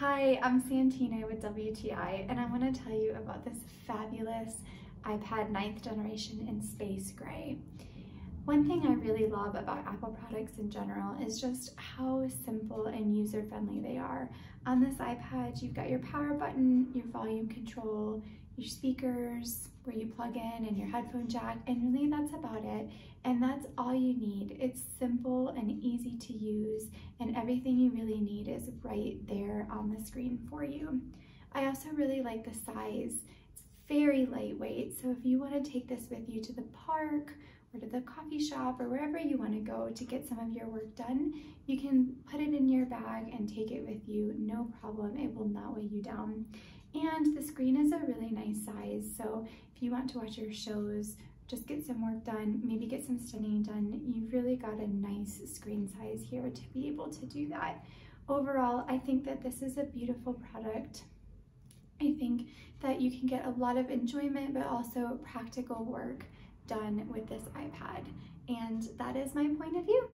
Hi, I'm Santina with WTI and I want to tell you about this fabulous iPad 9th generation in space gray. One thing I really love about Apple products in general is just how simple and user-friendly they are. On this iPad, you've got your power button, your volume control, your speakers, where you plug in and your headphone jack, and really that's about it. And that's all you need. It's simple and easy to use, and everything you really need is right there on the screen for you. I also really like the size. It's very lightweight, so if you want to take this with you to the park or to the coffee shop or wherever you want to go to get some of your work done, you can put it in your bag and take it with you, no problem. It will not weigh you down. And the screen is a really nice size, so if you want to watch your shows, just get some work done, maybe get some studying done, you've really got a nice screen size here to be able to do that. Overall, I think that this is a beautiful product. I think that you can get a lot of enjoyment, but also practical work done with this iPad. And that is my point of view.